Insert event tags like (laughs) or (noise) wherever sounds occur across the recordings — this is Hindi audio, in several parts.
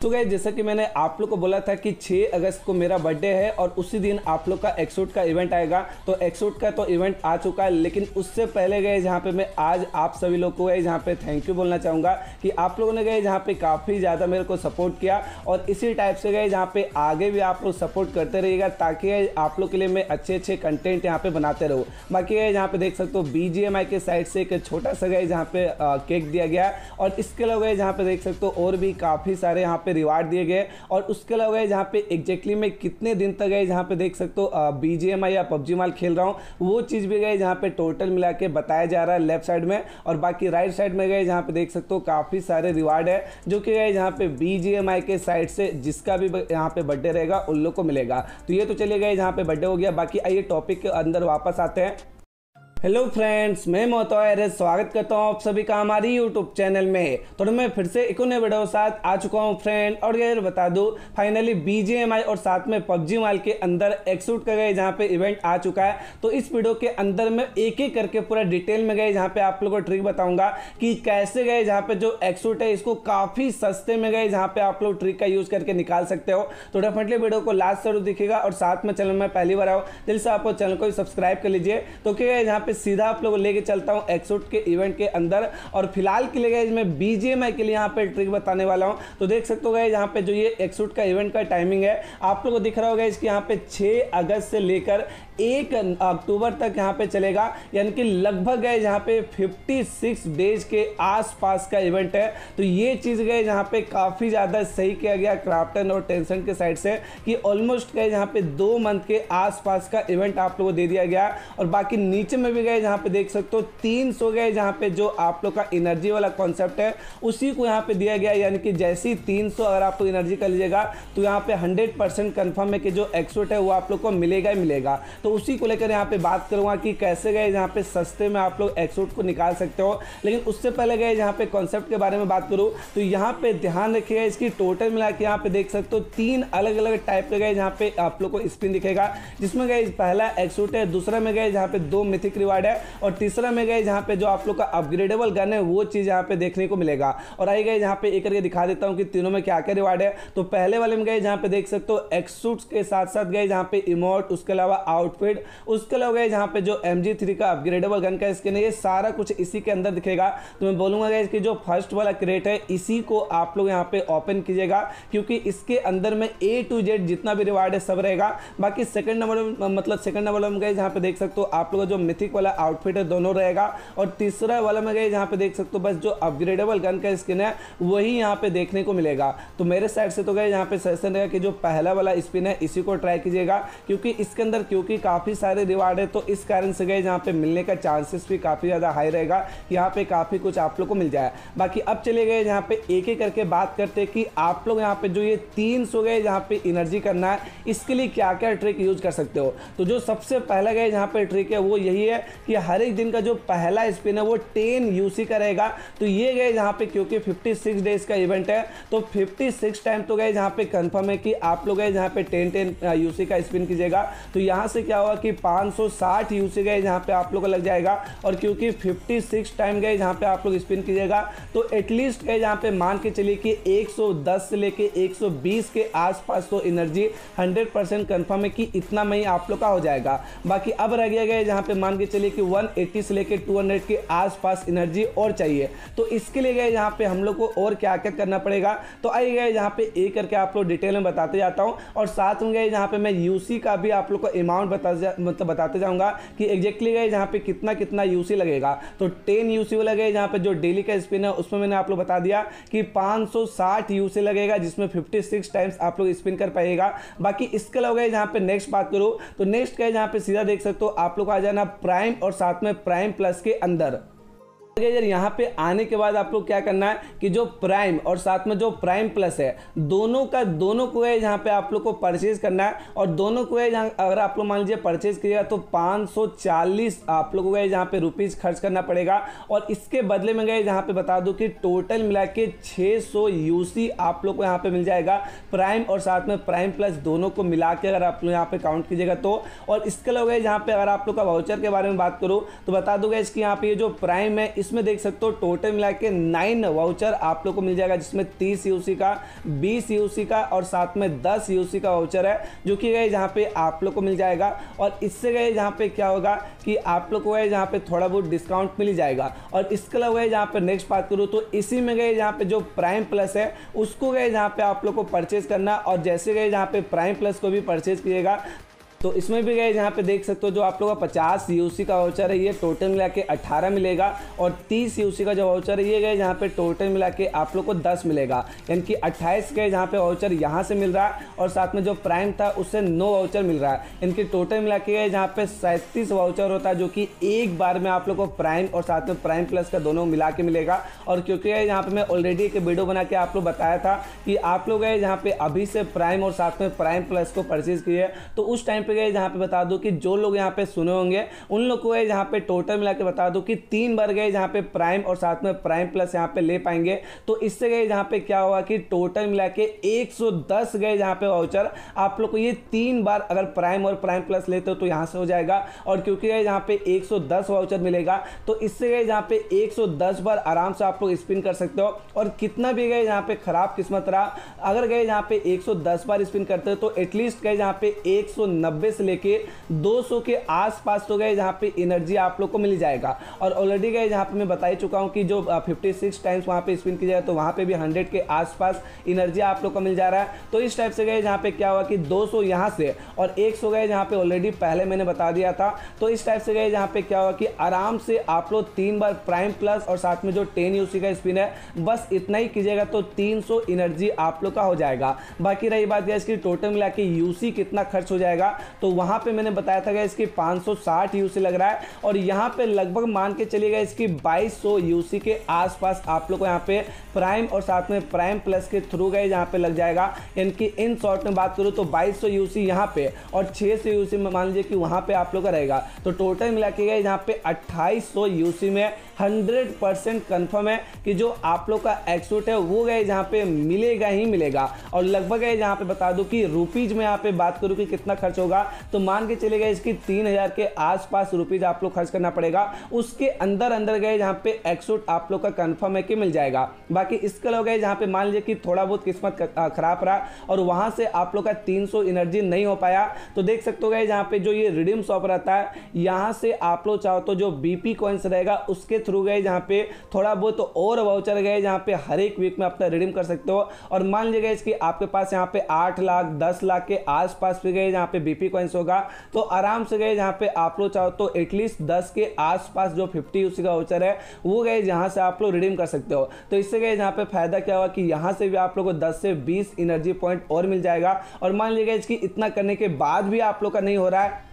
तो गए जैसा कि मैंने आप लोग को बोला था कि 6 अगस्त को मेरा बर्थडे है और उसी दिन आप लोग का एक्सूट का इवेंट आएगा। तो एक्सूट का तो इवेंट आ चुका है, लेकिन उससे पहले गए जहाँ पे मैं आज आप सभी लोग को गए जहाँ पे थैंक यू बोलना चाहूँगा कि आप लोगों ने गए जहाँ पे काफ़ी ज़्यादा मेरे को सपोर्ट किया और इसी टाइप से गए जहाँ पे आगे भी आप लोग सपोर्ट करते रहिएगा ताकि आप लोग के लिए मैं अच्छे अच्छे कंटेंट यहाँ पे बनाते रहूँ। बाकी गए जहाँ पे देख सकते हो बी के साइड से एक छोटा सा गए जहाँ पे केक दिया गया और इसके अलावा गए जहाँ पे देख सकते हो और भी काफ़ी सारे यहाँ पे पे रिवार्ड दिए गए और उसके अलावा जहाँ पे एग्जैक्टली मैं कितने दिन तक गए जहाँ पे देख सकते हो बी या पबजी माल खेल रहा हूँ, वो चीज़ भी गए जहाँ पे टोटल मिला के बताया जा रहा है लेफ़्ट साइड में। और बाकी राइट साइड में गए जहाँ पे देख सकते हो, काफ़ी सारे रिवार्ड है, जो कि गए जहाँ पे बी के साइड से जिसका भी यहाँ पे बर्थडे रहेगा, उन लोग को मिलेगा। तो ये तो चले गए जहाँ पे बर्थडे हो गया। बाकी आइए टॉपिक के अंदर वापस आते हैं। हेलो फ्रेंड्स मैं मोहतोर स्वागत करता हूँ आप सभी का हमारी यूट्यूब चैनल में। तो मैं फिर से एक नए वीडियो के साथ आ चुका हूँ फ्रेंड और ये बता दूँ फाइनली बीजेएमआई और साथ में पबजी माल के अंदर एक्सूट कर गए, जहाँ पे इवेंट आ चुका है। तो इस वीडियो के अंदर मैं एक एक करके पूरा डिटेल में गए, जहाँ पे आप लोगों को ट्रिक बताऊँगा कि कैसे गए, जहाँ पे जो एक्सूट है, इसको काफ़ी सस्ते में गए, जहाँ पे आप लोग ट्रिक का यूज़ करके निकाल सकते हो। तो डेफिनेटली वीडियो को लास्ट ज़रूर दिखेगा और साथ में चैनल में पहली बार आओ, दिल से आप चैनल को सब्सक्राइब कर लीजिए। तो क्या जहाँ सीधा आप लोगों लेके चलता हूँ एक्सूट के इवेंट के अंदर। और फ़िलहाल के लिए गए मैं बीजेएमआई के लिए यहाँ पे ट्रिक बताने वाला हूँ। तो देख सकते हो गए यहाँ पे जो ये एक्सूट का इवेंट का टाइमिंग है, आप लोगों को दिख रहा होगा इसके यहाँ पे 6 अगस्त से लेकर एक अक्टूबर तक यहाँ पे चलेगा। यानी कि लगभग गए जहाँ पे 56 डेज़ के आसपास का इवेंट है। तो ये चीज़ गए जहाँ पे काफ़ी ज़्यादा सही किया गया क्राफ्टन और टेंशन के साइड से कि ऑलमोस्ट गए जहाँ पे दो मंथ के आसपास का इवेंट आप लोगों को दे दिया गया। और बाकी नीचे में भी गए, जहाँ पे देख सकते हो तीन सौ गए, जहाँ पे जो आप लोग का एनर्जी वाला कॉन्सेप्ट है, उसी को यहाँ पे दिया गया। यानी कि जैसी तीन सौ अगर आप लोग एनर्जी कर लीजिएगा तो यहाँ पे हंड्रेड परसेंट कन्फर्म है कि जो एक्सोट है, वो आप लोग को मिलेगा ही मिलेगा। तो उसी को लेकर यहाँ पे बात करूँगा कि कैसे गए, जहाँ पे सस्ते में आप लोग एक्सोट को निकाल सकते हो। लेकिन उससे पहले गए, जहाँ पे कॉन्सेप्ट के बारे में बात करूँ तो यहाँ पे ध्यान रखिएगा, इसकी टोटल मिला के यहाँ पे देख सकते हो तीन अलग अलग टाइप के गए, जहाँ पे आप लोग को स्पिन दिखेगा। जिसमें गए, पहला एक्सूट है, दूसरा में गए, जहाँ पे दो मिथिक रिवार्ड है। और तीसरा में गए जहाँ पे जो आप लोग का अपग्रेडेबल गन है, वो चीज़ यहाँ पे देखने को मिलेगा। और आई गए जहाँ पे एक करके दिखा देता हूँ कि तीनों में क्या क्या रिवार्ड है। तो पहले वाले में गए जहाँ पे देख सकते हो एक्सूट्स के साथ साथ गए जहाँ पे इमोट उसके अलावा आउटफिट उसके अलावा गए जहाँ पे जो एम का अपग्रेडेबल गन का स्किन है, ये सारा कुछ इसी के अंदर दिखेगा। तो मैं बोलूँगा गए कि जो फ़र्स्ट वाला क्रेट है, इसी को आप लोग यहाँ पे ओपन कीजिएगा। क्योंकि इसके अंदर में ए टू जेड जितना भी रिवार्ड है, सब रहेगा। बाकी सेकंड नंबर मतलब सेकंड नंबर में गए जहाँ पे देख सकते हो आप लोग जो मिथिक वाला आउटफिट है, दोनों रहेगा। और तीसरा वाला में गए जहाँ पे देख सकते हो, बस जो अपग्रेडेबल गन का स्किन है, वही यहाँ पे देखने को मिलेगा। तो मेरे साइड से तो गए, यहाँ पे सजेशन रहेगा कि जो पहला वाला स्पिन है, इसी को ट्राई कीजिएगा। क्योंकि इसके अंदर, क्योंकि काफ़ी सारे रिवार्ड है तो इस कारण से गए जहाँ पे मिलने का चांसेस भी काफ़ी ज़्यादा हाई रहेगा। यहाँ पे काफ़ी कुछ आप लोग को मिल जाए। बाकी अब चले गए जहाँ पे एक एक करके बात करते कि आप लोग यहाँ पे जो ये तीन सौ गए जहाँ पे एनर्जी करना है। इसके लिए क्या क्या ट्रिक यूज़ कर सकते हो? तो जो सबसे पहला गए जहाँ पे ट्रिक है, वो यही है कि हर एक दिन का जो पहला स्पिन है वो टेन यूसी का रहेगा। तो ये गए जहाँ पे क्योंकि 56 डेज़ का इवेंट है तो 56 टाइम तो गए जहाँ पे कंफर्म है कि आप लोग गए जहाँ पे टेन टेन यूसी का स्पिन कीजिएगा। तो यहाँ से क्या होगा कि 560 यूसी गए जहाँ पे आप लोग को लग जाएगा और क्योंकि 56 टाइम गए जहाँ पे आप लोग स्पिन कीजिएगा तो एटलीस्ट गए जहाँ पे मान के चलिए कि 110 से लेके 120 के आसपास तो एनर्जी 100 परसेंट कन्फर्म है कि इतना में ही आप लोग का हो जाएगा। बाकी अब रह गया गए जहाँ पे मान के चलिए कि 180 से लेके 200 के आसपास एनर्जी और चाहिए। तो इसके लिए गए यहाँ पे हम लोग को और क्या क्या करना पड़ेगा? तो आइए गए यहाँ पे एक करके आप लोग डिटेल में बताते जाता हूँ और साथ में गए जहाँ पे मैं यूसी का भी आप लोग को अमाउंट बता मतलब बताते जाऊँगा कि एग्जैक्टली गए जहाँ पे कितना कितना यूसी लगेगा। तो टेन यूसी वाला गए जहाँ पे जो डेली का स्पिन है, उसमें मैंने आप लोग बता दिया कि पाँच यूसी लगेगा, जिसमें फिफ्टी टाइम्स आप लोग स्पिन कर पाएगा। बाकी इसके अलावा गए जहाँ पे नेक्स्ट बात करूँ तो नेक्स्ट गए जहाँ पे सीधा देख सकते हो, आप लोग आ जाना प्राइम और साथ में प्राइम प्लस के अंदर। यार, यहाँ पे आने के बाद आप लोग क्या करना है कि जो प्राइम और साथ में जो प्राइम प्लस है, दोनों का, दोनों को है जहाँ पे आप लोग को परचेज करना है और दोनों को है जहाँ अगर आप लोग मान लीजिए परचेज कीजिएगा तो 540 आप लोगों को है जहाँ पे रुपीज़ खर्च करना पड़ेगा और इसके बदले में गए जहाँ पे बता दूँ कि टोटल मिला के छः यूसी आप लोग को यहाँ पे मिल जाएगा। प्राइम और साथ में प्राइम प्लस दोनों को मिला के अगर आप लोग यहाँ पे काउंट कीजिएगा तो। और इसके अलावा जहाँ पे अगर आप लोग का वाउचर के बारे में बात करूँ तो बता दूँगा इसकी यहाँ पे जो प्राइम है, इस जिसमें देख सकते हो टोटल मिला के नाइन वाउचर आप लोग को मिल जाएगा, जिसमें तीस यूसी का, बीस यूसी का और साथ में दस यूसी का वाउचर है, जो कि गए जहाँ पे आप लोग को मिल जाएगा। और इससे गए जहाँ पे क्या होगा कि आप लोग को गए जहाँ पे थोड़ा बहुत डिस्काउंट मिल जाएगा। और इसके अलावा जहाँ पे नेक्स्ट बात करूँ तो इसी में गए जहाँ पे जो प्राइम प्लस है, उसको गए जहाँ पे आप लोग को परचेज करना और जैसे गए जहाँ पे प्राइम प्लस को भी परचेज कीजिएगा तो इसमें भी गए जहाँ पे देख सकते हो जो आप लोगों का पचास यूसी का वाउचर है, ये टोटल मिला के अट्ठारह मिलेगा और तीस यूसी का जो वाउचर है, ये गए जहाँ पे टोटल मिला के आप लोग को दस मिलेगा। यानी कि अट्ठाईस गए जहाँ पे वाउचर यहाँ से मिल रहा है और साथ में जो प्राइम था, उससे नो वाउचर मिल रहा है। इनकी टोटल मिला के गए जहाँ पे सैंतीस वाउचर होता है, जो कि एक बार में आप लोग को प्राइम और साथ में प्राइम प्लस का दोनों मिला के मिलेगा। और क्योंकि यहाँ पे मैं ऑलरेडी एक वीडियो बना के आप लोग बताया था कि आप लोग गए जहाँ पे अभी से प्राइम और साथ में प्राइम प्लस को परचेज किए तो उस टाइम पे गए जहाँ पे बता दूँ कि जो लोग यहाँ पे सुने होंगे उन लोग को यहाँ पे टोटल मिला के बता दूँ कि तीन बार गए जहाँ पे प्राइम और साथ में प्राइम प्लस यहाँ पे ले पाएँगे तो इससे गए जहाँ पे क्या होगा कि टोटल मिला के 110 गए जहाँ पे वाउचर आप लोग को ये तीन बार अगर प्राइम और प्राइम प्लस लेते हो तो यहाँ से हो जाएगा और क्योंकि गए जहाँ पे 110 वाउचर मिलेगा तो इससे गए जहाँ पे 110 बार आराम से आप लोग स्पिन कर सकते हो और कितना भी गए जहाँ पे खराब किस्मत रहा अगर गए जहाँ पे 110 बार स्पिन करते हो तो एटलीस्ट गए जहाँ पे 190 से लेके 200 के आसपास तो गए जहाँ पे एनर्जी आप लोग को मिल जाएगा। और ऑलरेडी गए जहाँ पे मैं बता ही चुका हूँ कि जो 56 टाइम्स वहाँ पे स्पिन की जाए तो वहाँ पे भी 100 के आसपास एनर्जी आप लोग को मिल जा रहा है। तो इस टाइप से गए जहाँ पे क्या हुआ कि 200 यहाँ से और 100 गए जहाँ पे ऑलरेडी पहले मैंने बता दिया था। तो इस टाइप से गए जहाँ पे क्या हुआ कि आराम से आप लोग तीन बार प्राइम प्लस और साथ में जो टेन यूसी का स्पिन है, बस इतना ही कीजिएगा तो तीन सौ एनर्जी आप लोग का हो जाएगा। बाकी रही बात यह इसकी टोटल मिला के यूसी कितना खर्च हो जाएगा? तो वहाँ पे मैंने बताया था इसकी 560 यूसी लग रहा है और यहाँ पे लगभग मान के चलिएगा इसकी 2200 यूसी के आसपास आप लोग को यहाँ पे प्राइम और साथ में प्राइम प्लस के थ्रू गए जहाँ पे लग जाएगा। यानी कि इन शॉर्ट में बात करूँ तो 2200 यूसी यहाँ पे और 600 यूसी में मान लीजिए कि वहाँ पे आप लोग का रहेगा। तो टोटल मिला के गए यहाँ पे 2800 यूसी में 100 परसेंट कन्फर्म है कि जो आप लोग का एक्सूट है, वो गए जहाँ पे मिलेगा ही मिलेगा। और लगभग है जहाँ पे बता दूँ कि रुपीज़ में यहाँ पे बात करूँ कि कितना खर्च होगा तो मान के चले गए इसकी तीन हज़ार के आसपास रुपीज़ आप लोग खर्च करना पड़ेगा। उसके अंदर अंदर गए जहाँ पे एक्सूट आप लोग का कन्फर्म है कि मिल जाएगा। बाकी इसके अलावा गए जहाँ पे मान लीजिए कि थोड़ा बहुत किस्मत खराब रहा और वहाँ से आप लोग का तीन सौ एनर्जी नहीं हो पाया तो देख सकते हो गए जहाँ पे जो ये रिडीम शॉप रहता है, यहाँ से आप लोग चाहो तो जो बीपी कॉइन्स रहेगा, उसके थ्रू गए जहाँ पे थोड़ा बहुत तो और वाउचर गए जहाँ पे हर एक वीक में अपना रिडीम कर सकते हो। और मान लीजिएगा इसकी आपके पास यहाँ पे आठ लाख, दस लाख के आसपास भी गए जहाँ पे बीपी कॉइन्स होगा तो आराम से गए जहाँ पे आप लोग चाहो तो एटलीस्ट दस के आसपास जो फिफ्टी उसी का वाउचर है, वो गए जहाँ से आप लोग रिडीम कर सकते हो। तो इससे गए जहाँ पे फ़ायदा क्या हुआ कि यहाँ से भी आप लोग को दस से बीस एनर्जी पॉइंट और मिल जाएगा। और मान लीजिएगा इसकी इतना करने के बाद भी आप लोग का नहीं हो रहा है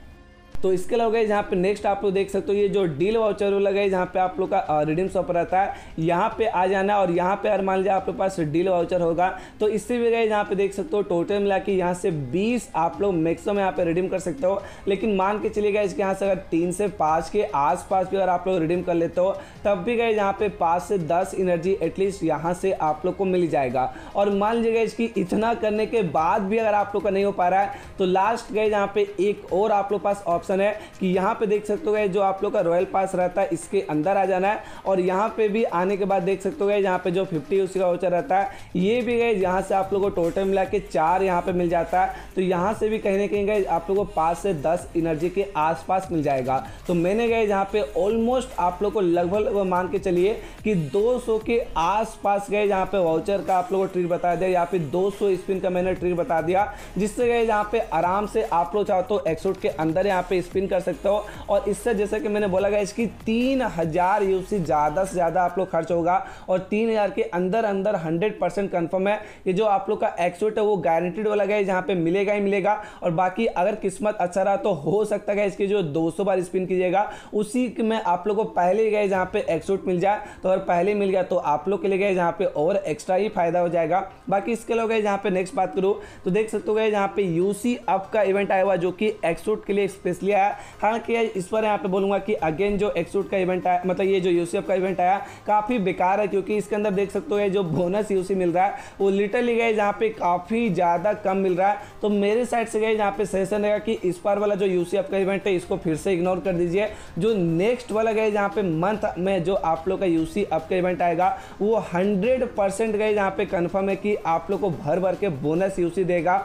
तो इसके अलावा गए जहाँ पे नेक्स्ट आप लोग देख सकते हो, ये जो डील वाउचर वाला गए जहाँ पे आप लोग का रिडीम शॉप रहता है। यहाँ पे आ जाना और यहाँ पे अगर मान लीजिए आप लोग पास डील वाउचर होगा तो इससे भी गए जहाँ पे देख सकते हो टोटल मिला के यहाँ से बीस आप लोग मैक्सिमम यहाँ पे रिडीम कर सकते हो। लेकिन मान के चलिए गए इसके यहाँ से अगर तीन से पाँच के आसपास भी अगर आप लोग रिडीम कर लेते हो, तब भी गए जहाँ पे पाँच से दस एनर्जी एटलीस्ट यहाँ से आप लोग को मिल जाएगा। और मान लीजिएगा इसकी इतना करने के बाद भी अगर आप लोग का नहीं हो पा रहा है तो लास्ट गए जहाँ पे एक और आप लोग पास ऑप्शन ऑप्शन है कि यहाँ पे देख सकते हो जो आप लोग का रॉयल पास रहता है, इसके अंदर आ जाना है। और यहाँ पे भी आने के बाद देख सकते हो जहाँ पे जो फिफ्टी उसी का वोचर रहता है, ये भी गए, यहाँ से आप लोग को टोटल मिला के चार यहाँ पे मिल जाता है। तो यहाँ से भी कहीं ना कहीं गए, आप लोग को पाँच से दस एनर्जी के आसपास मिल जाएगा। तो मैंने गए जहाँ पे ऑलमोस्ट आप लोग को लगभग लगभग मान के चलिए कि 200 के आसपास गए जहाँ पे वाउचर का आप लोग को ट्रिक बता दिया, या फिर 200 स्पिन का मैंने ट्रिक बता दिया, जिससे गए जहाँ पे आराम से आप लोग चाहते हो एक्सोट के अंदर यहाँ पे स्पिन कर सकते हो। और इससे जैसे कि मैंने बोला गया इसकी तीन हज़ार यूसी ज़्यादा से ज़्यादा आप लोग खर्च होगा और तीन हज़ार के अंदर अंदर हंड्रेड परसेंट कन्फर्म है। कि जो आप लोग का एक्सोट है, वो गारंटीड वाला गया जहाँ पे मिलेगा ही मिलेगा। और बाकी अगर किस्मत अच्छा रहा तो हो सकता है इसकी जो 200 बार स्पिन कीजिएगा, उसी में आप लोग को पहले गए जहाँ पे एक्सोट मिल जाए। तो अगर पहले मिल गया तो आप लोग के लिए गए जहाँ पे और एक्स्ट्रा ही फ़ायदा हो जाएगा। बाकी इसके अलावा गए जहाँ पे नेक्स्ट बात करूँ तो देख सकते हो गए जहाँ पे यूसी अप का इवेंट आया हुआ जो कि एक्सोट के लिए स्पेशली इसलिए आया हालाँकि इस पर यहाँ पे बोलूँगा कि अगेन जो एक्सूट का इवेंट आया मतलब ये जो यूसीएफ का इवेंट आया, काफ़ी बेकार है, क्योंकि इसके अंदर देख सकते हो जो बोनस यूसी मिल रहा है, वो लिटरली गए जहाँ पे काफ़ी ज़्यादा कम मिल रहा है। तो मेरे साइड से गए जहाँ पे सजेशन रहेगा कि इस बार वाला जो यूसीएफ का इवेंट है, इसको फिर से इग्नोर कर दीजिए। जो नेक्स्ट वाला गए जहाँ पे मंथ में जो आप लोग का यूसी अप का इवेंट आएगा, वो हंड्रेड परसेंट गए जहाँ पे कन्फर्म है कि आप लोग को भर भर के बोनस यूसी देगा।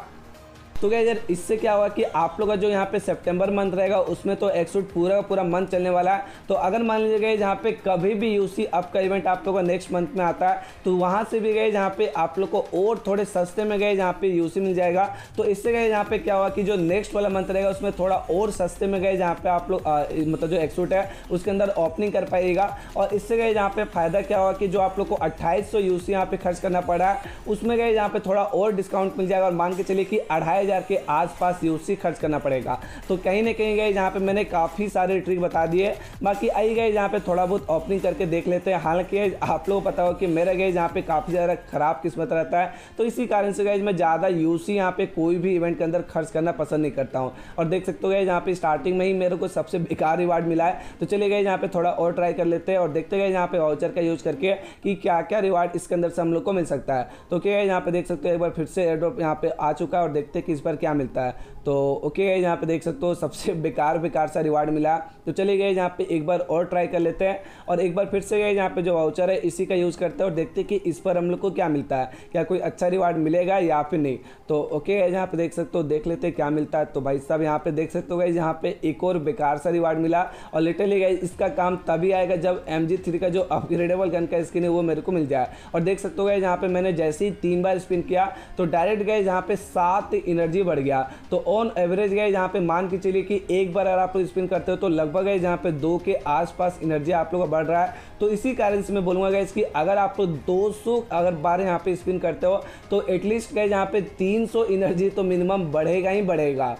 तो क्या यार, इससे क्या हुआ कि आप लोग का जो यहाँ पे सितंबर मंथ रहेगा, उसमें तो एक्सूट पूरा का पूरा मंथ चलने वाला है। तो अगर मान लीजिए गए जहाँ पे कभी भी यूसी अप का इवेंट आप लोग का नेक्स्ट मंथ में आता है तो वहाँ से भी गए जहाँ पे आप लोग को और थोड़े सस्ते में गए जहाँ पे यूसी मिल जाएगा। तो इससे गए जहाँ पे क्या हुआ कि जो नेक्स्ट वाला मंथ रहेगा, उसमें थोड़ा और सस्ते में गए जहाँ पे आप लोग मतलब जो एक्सूट है, उसके अंदर ओपनिंग कर पाएगा। और इससे गए जहाँ पे फ़ायदा क्या हुआ कि जो आप लोग को अट्ठाईस सौ यहाँ पे खर्च करना पड़ा है, उसमें गए जहाँ पे थोड़ा और डिस्काउंट मिल जाएगा। और मान के चलिए कि अढ़ाई हज़ार के आसपास यूसी खर्च करना पड़ेगा। तो कहीं ना कहीं गए जहाँ पे मैंने काफ़ी सारे ट्रिक बता दिए। बाकी आई गए जहाँ पे थोड़ा बहुत ओपनिंग करके देख लेते हैं। हालाँकि आप लोगों को पता हो कि मेरे गए जहाँ पे काफ़ी ज़्यादा खराब किस्मत रहता है। तो इसी कारण से गए मैं ज़्यादा यूसी यहाँ पे कोई भी इवेंट के अंदर खर्च करना पसंद नहीं करता हूँ। और देख सकते हो गए जहाँ पे स्टार्टिंग में ही मेरे को सबसे बेकार रिवार्ड मिला है। तो चले गए जहाँ पे थोड़ा और ट्राई कर लेते हैं और देखते गए यहाँ पे वाउचर का यूज़ करके कि क्या क्या रिवार्ड इसके अंदर से हम लोग को मिल सकता है। तो क्या यहाँ पे देख सकते हो एक बार फिर से एयरड्रॉप यहाँ पे आ चुका है और देखते हैं कि इस पर क्या मिलता है? तो ओके गए यहाँ पे देख सकते हो सबसे (laughs) बेकार बेकार सा रिवार्ड मिला। तो चले गए यहाँ पे एक बार और ट्राई कर लेते हैं। और एक बार फिर से गए यहाँ पे जो वाउचर है, इसी का यूज़ करते हैं और देखते हैं कि इस पर हम लोग को क्या मिलता है। क्या कोई अच्छा रिवार्ड मिलेगा या फिर नहीं। तो ओके गए यहाँ पे देख सकते हो, देख लेते क्या मिलता है। तो भाई साहब, यहाँ पे देख सकते हो गए यहाँ पे एक और बेकार सा रिवार्ड मिला। और लिटरली गए इसका काम तभी आएगा जब एम का जो अपग्रेडेबल गन का स्किन है, वो मेरे को मिल जाए। और देख सकते हो गए यहाँ पे मैंने जैसे ही तीन बार स्पिन किया तो डायरेक्ट गए यहाँ पे सात एनर्जी बढ़ गया। तो ऑन एवरेज गए यहाँ पे मान के चलिए कि एक बार अगर आप स्पिन करते हो तो लगभग है जहाँ पे दो के आसपास एनर्जी आप लोग का बढ़ रहा है। तो इसी कारण से मैं बोलूँगा गैस कि अगर आप लोग दो अगर बार यहाँ पे स्पिन करते हो तो एटलीस्ट गए जहाँ पे तीन सौ एनर्जी तो मिनिमम बढ़ेगा ही बढ़ेगा।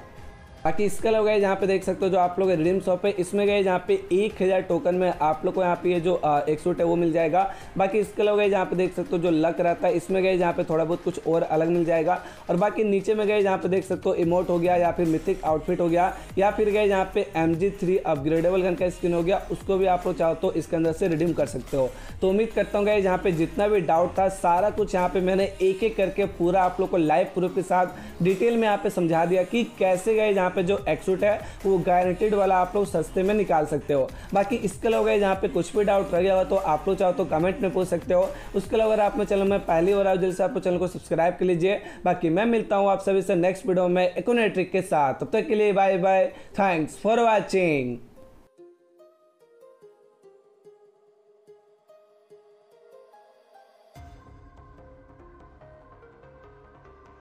बाकी इसके अलावा गए जहाँ पे देख सकते हो जो आप लोग रिडीम शॉप है इसमें गए जहाँ पे एक हज़ार टोकन में आप लोग को यहाँ पे ये जो एक सूट है वो मिल जाएगा बाकी इसके अलावा गए जहाँ पे देख सकते हो जो लक रहता है इसमें गए जहाँ पे थोड़ा बहुत कुछ और अलग मिल जाएगा और बाकी नीचे में गए जहाँ पे देख सकते हो इमोट हो गया या फिर मिथिक आउटफिट हो गया या फिर गए जहाँ पे एम जी अपग्रेडेबल गन का स्किन हो गया उसको भी आप लोग चाहो तो इसके अंदर से रिडीम कर सकते हो तो उम्मीद करता हूँ गए जहाँ पे जितना भी डाउट था सारा कुछ यहाँ पे मैंने एक एक करके पूरा आप लोग को लाइव प्रूफ के साथ डिटेल में यहाँ पे समझा दिया कि कैसे गए जहाँ पे जो एक्सूट है, वो गारंटेड वाला आप लोग सस्ते में निकाल सकते हो। बाकी इसके अलावा यहाँ पे कुछ भी डाउट रह गया हो तो आप लोग चाहो तो कमेंट में पूछ सकते हो। उसके अलावा अगर आप में चैनल में पहली बार जल्द से आप चैनल को सब्सक्राइब कर लीजिए। बाकी मैं मिलता हूँ आप सभी से नेक्स्ट वीडियो में एक ट्रिक के साथ। तब तक के लिए bye bye thanks for watching